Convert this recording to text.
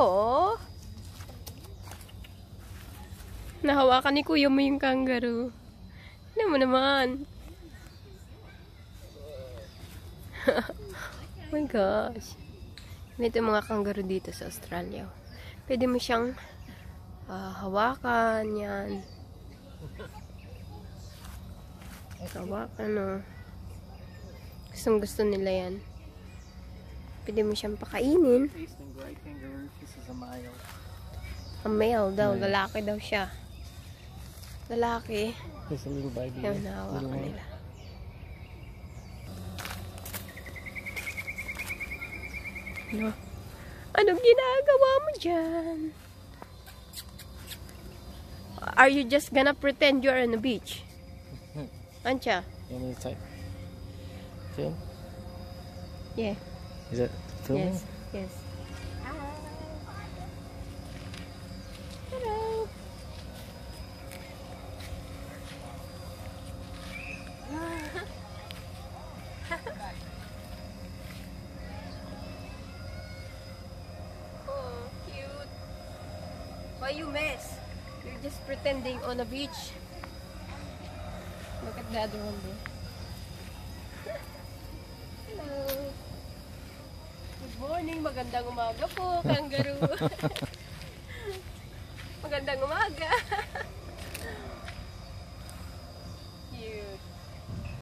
Oh. Nahawakan ni kuya mo yung kangaroo. Ano mo naman? oh my gosh. Ganito mga kangaroo dito sa Australia. Pwede mo siyang ah, hawakan, yan. Hawakan, oh. Gustong gusto nila yan. Pwede mo siyang pakainin. A male. Daw, Male. lalaki daw siya. Lalaki. There's a little baby. Yung nahawakan nila. Ano? Anong ginagawa mo dyan? Are you just gonna pretend you're on the beach? Ancha? Me to take film? Yeah. Is it filming? Yes. Yes. Hello. oh, cute. Why you mess? You're just pretending on a beach. Look at the other one there. Morning, magandang umaga po, kangaroo. magandang umaga.